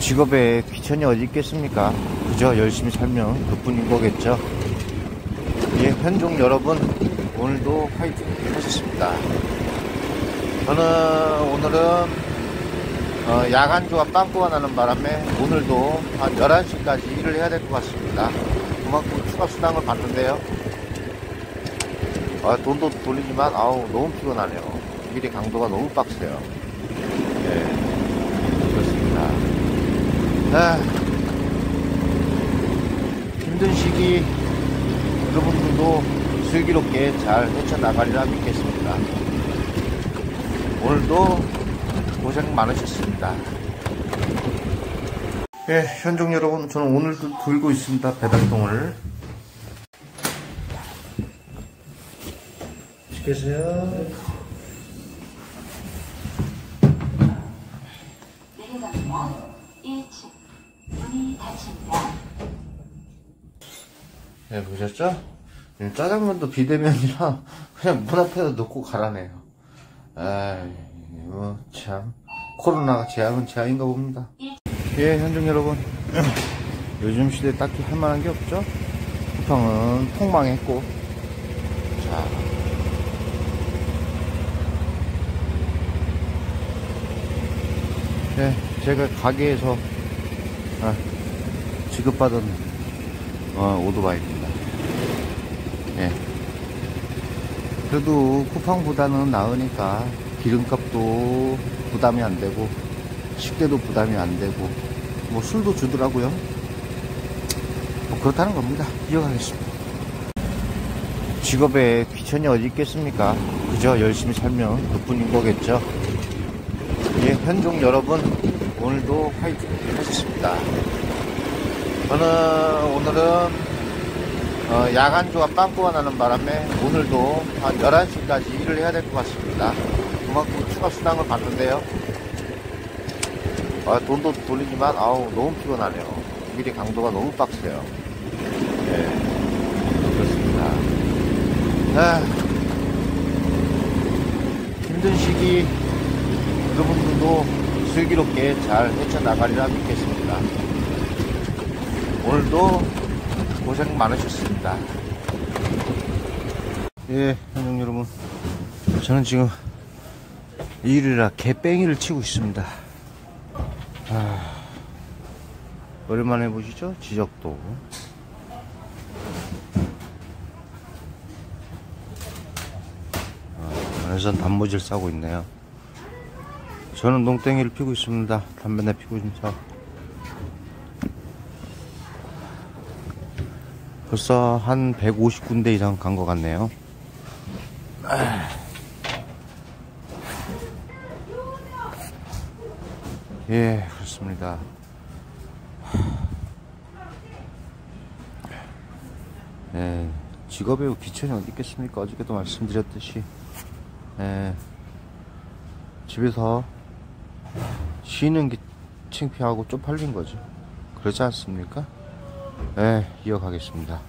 직업에 귀천이 어디 있겠습니까? 그저 열심히 살면 그뿐인 거겠죠. 예, 현종 여러분, 오늘도 화이팅 하셨습니다. 저는 오늘은 어, 야간주가 빵꾸가 나는 바람에 오늘도 한 11시까지 일을 해야 될 것 같습니다. 그만큼 추가 수당을 받는데요. 아, 돈도 돌리지만 아우 너무 피곤하네요. 일의 강도가 너무 빡세요. 네, 그렇습니다. 아, 힘든 시기 여러분들도 슬기롭게 잘 헤쳐나가리라 믿겠습니다. 오늘도 고생 많으셨습니다. 예, 현종 여러분, 저는 오늘도 들고 있습니다. 배달동을. 계세요. 내려갑니다. 1층. 문이 닫힙니다. 네, 보셨죠? 음, 짜장면도 비대면이라 그냥 문 앞에다 놓고 가라네요. 아이, 뭐, 참. 코로나가 재앙은 재앙인가 봅니다. 예, 현종 여러분. 요즘 시대에 딱히 할 만한 게 없죠? 쿠팡은 폭망했고. 자. 네, 제가 가게에서 아, 지급받은 어, 오토바이입니다. 예. 그래도 쿠팡보다는 나으니까 기름값도 부담이 안 되고 식대도 부담이 안 되고 뭐 술도 주더라고요. 뭐 그렇다는 겁니다. 이어가겠습니다. 직업에 귀천이 어디 있겠습니까? 그저 열심히 살면 그뿐인 거겠죠. 예, 현종 여러분 오늘도 화이팅 하셨습니다. 저는 오늘은 어, 야간주가 빵꾸가 나는 바람에 오늘도 한 11시까지 일을 해야 될 것 같습니다. 그만큼 추가 수당을 받는데요. 아, 돈도 돌리지만 아우 너무 피곤하네요. 일의 강도가 너무 빡세요. 네, 그렇습니다. 아, 힘든 시기 여러분들도 슬기롭게 잘 헤쳐나가리라 믿겠습니다. 오늘도 고생 많으셨습니다. 예, 현정 여러분. 저는 지금 일이라 개뺑이를 치고 있습니다. 아, 오랜만에 보시죠? 지적도. 아, 안에선 단무지를 싸고 있네요. 저는 농땡이를 피고 있습니다. 담배나 피고 있습니 벌써 한 150군데 이상 간 것 같네요. 예, 그렇습니다. 예, 직업에 귀천이 어디 있겠습니까? 어저께도 말씀드렸듯이, 예, 집에서 쉬는 게 창피하고 쪽팔린 거죠. 그렇지 않습니까? 예, 이어가겠습니다.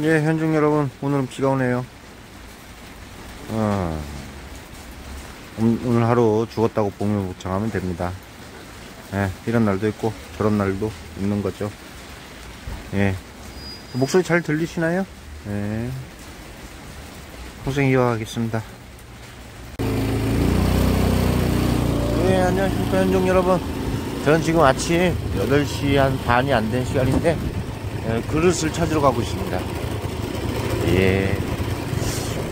예, 현중 여러분, 오늘은 비가 오네요. 어, 음, 오늘 하루 죽었다고 복면 복창하면 됩니다. 예, 이런 날도 있고 저런 날도 있는 거죠. 예, 목소리 잘 들리시나요? 예, 평생 이어가겠습니다. 예, 안녕하십니까 현종 여러분. 저는 지금 아침 8시 한 반이 안 된 시간인데 예, 그릇을 찾으러 가고 있습니다. 예.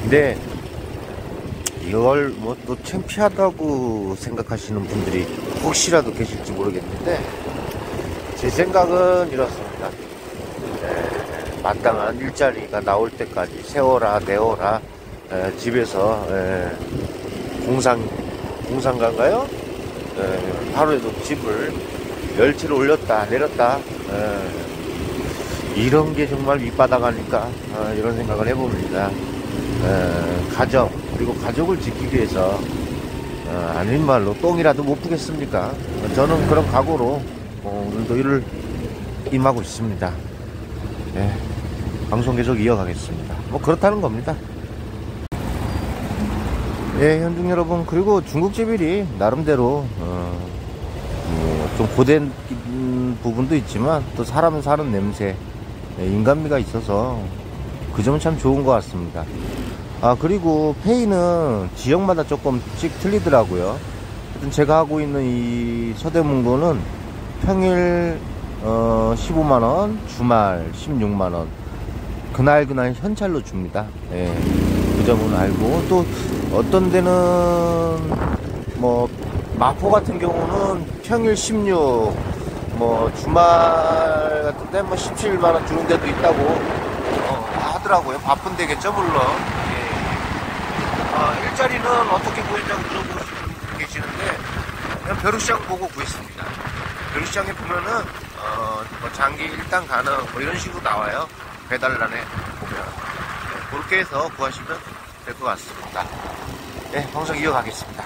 근데 이걸 뭐 또 창피하다고 생각하시는 분들이 혹시라도 계실지 모르겠는데 제 생각은 이렇습니다. 에, 마땅한 일자리가 나올 때까지 세워라 내워라 에, 집에서 에, 공상 공상가인가요? 에, 하루에도 집을 열치를 올렸다 내렸다 에, 이런 게 정말 밑바닥 아닐까 어, 이런 생각을 해봅니다. 에, 가정 그리고 가족을 지키기 위해서 어, 아닌 말로 똥이라도 못 푸겠습니까? 저는 그런 각오로 어, 오늘도 일을 임하고 있습니다. 예, 방송 계속 이어가겠습니다. 뭐 그렇다는 겁니다. 예, 현중 여러분 그리고 중국집 일이 나름대로 어, 뭐 좀 고된 음, 부분도 있지만 또 사람 사는 냄새, 예, 인간미가 있어서 그 점은 참 좋은 것 같습니다. 아, 그리고 페이는 지역마다 조금씩 틀리더라고요. 하여튼 제가 하고 있는 이 서대문구는 평일 어, 15만원, 주말 16만원. 그날 그날 현찰로 줍니다. 예, 그 점은 알고 또 어떤 데는 뭐 마포 같은 경우는 평일 16, 뭐 주말 같은 데 뭐 17만 원 주는 데도 있다고 어, 하더라고요. 바쁜 데겠죠 물론. 예. 어, 일자리는 어떻게 구했냐고 물어보시는 분들 계시는데 그냥 벼룩시장 보고 구했습니다. 벼룩시장에 보면은 어, 뭐 장기 일당 가능 뭐 이런 식으로 나와요. 배달란에 보면 네, 그렇게 해서 구하시면 될 것 같습니다. 네, 방송 이어가겠습니다.